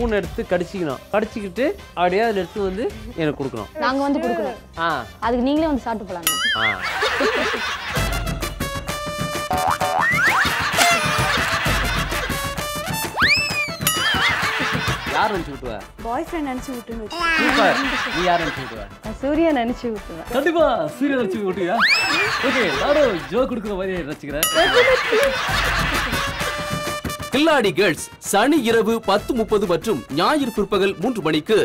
Spoon எடுத்து கடிச்சிக்கணும். கடிச்சிக்கிட்டு அப்படியே அதில் எடுத்து வந்து எனக்கு கொடுக்கணும். நாங்க வந்து கொடுக்கணும். ஆ. அதுக்கு நீங்களே வந்து சாப்பிட்டு போலாங்க ஆ. யார் நினச்சி விட்டுவ? பாய் ஃப்ரெண்ட் நினச்சி சூப்பர். நீ யார் நினச்சி விட்டுவ? சூர்யா நினைச்சு விட்டுவேன் கண்டிப்பா சூரிய நினச்சி விட்டுவியா ஓகே நானும் ஜோ கொடுக்குற மாதிரி நினச்சிக்கிறேன் கில்லாடி கேர்ள்ஸ் சனி இரவு பத்து முப்பது மற்றும் ஞாயிறு பிற்பகல் மூன்று மணிக்கு